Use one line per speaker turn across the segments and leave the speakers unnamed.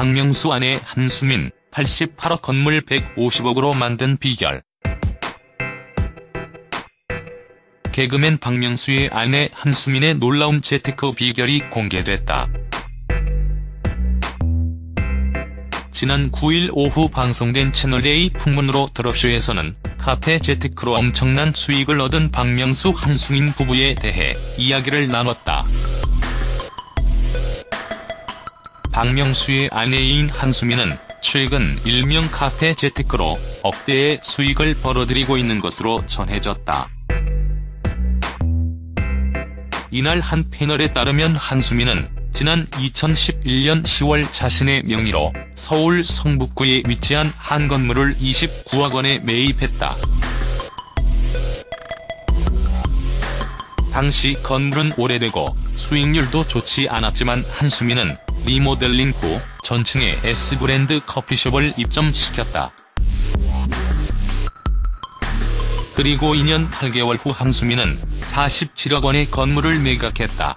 박명수 아내 한수민 88억 건물 150억으로 만든 비결. 개그맨 박명수의 아내 한수민의 놀라운 재테크 비결이 공개됐다. 지난 9일 오후 방송된 채널A 풍문으로 드러쇼에서는 카페 재테크로 엄청난 수익을 얻은 박명수 한수민 부부에 대해 이야기를 나눴다. 박명수의 아내인 한수민은 최근 일명 카페 재테크로 억대의 수익을 벌어들이고 있는 것으로 전해졌다. 이날 한 패널에 따르면 한수민은 지난 2011년 10월 자신의 명의로 서울 성북구에 위치한 한 건물을 29억 원에 매입했다. 당시 건물은 오래되고 수익률도 좋지 않았지만 한수민은 리모델링 후 전층에 S브랜드 커피숍을 입점시켰다. 그리고 2년 8개월 후 한수민은 47억 원의 건물을 매각했다.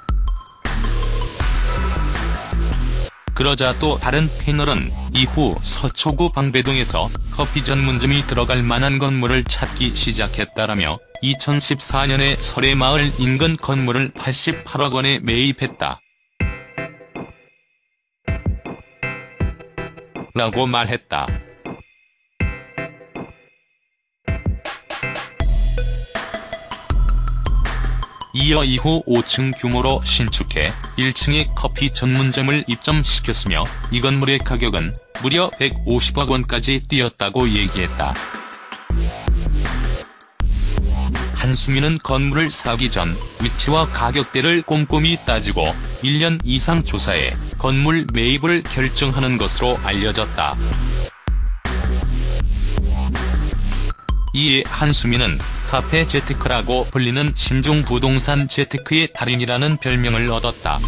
그러자 또 다른 패널은 이후 서초구 방배동에서 커피 전문점이 들어갈 만한 건물을 찾기 시작했다라며 2014년에 설해마을 인근 건물을 88억 원에 매입했다. 라고 말했다. 이어 이후 5층 규모로 신축해 1층에 커피 전문점을 입점시켰으며 이 건물의 가격은 무려 150억 원까지 뛰었다고 얘기했다. 한수민은 건물을 사기 전 위치와 가격대를 꼼꼼히 따지고 1년 이상 조사해 건물 매입을 결정하는 것으로 알려졌다. 이에 한수민은 카페 재테크라고 불리는 신종 부동산 재테크의 달인이라는 별명을 얻었다.